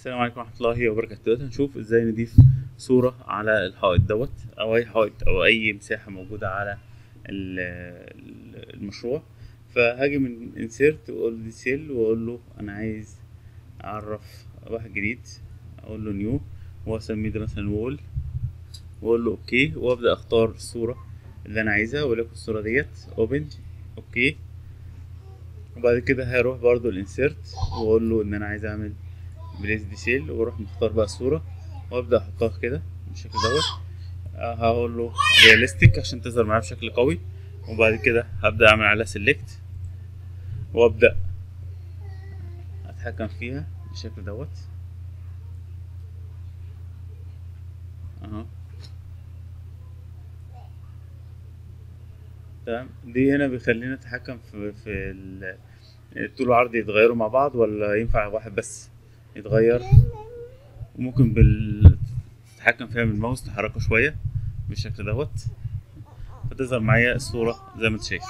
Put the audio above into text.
السلام عليكم ورحمة الله وبركاته. دلوقتي هنشوف إزاي نضيف صورة على الحائط دوت أو أي حائط أو أي مساحة موجودة على ال- ال- المشروع. فهاجي من insert وأقول له سيل وأقول له أنا عايز أعرف واحد جديد. أقول له new واسميه ده مثلا wall وأقول له okay وأبدأ أختار الصورة اللي أنا عايزها ولكن الصورة ديت open okay وبعد كده هروح برضو ال insert وأقول له إن أنا عايز أعمل place decal وأروح مختار بقى الصورة وأبدأ أحطها كده بالشكل دوت. هقول له realistic عشان تظهر معايا بشكل قوي. وبعد كده هبدأ أعمل عليها select وأبدأ أتحكم فيها بالشكل دوت. أهو. تمام. دي هنا بيخلينا نتحكم في في ال- الطول والعرض يتغيروا مع بعض ولا ينفع واحد بس؟ يتغير. وممكن بال تتحكم فيها بالماوس تحركه شوية بالشكل دوت فتظهر معايا الصورة زي ما انت شايف.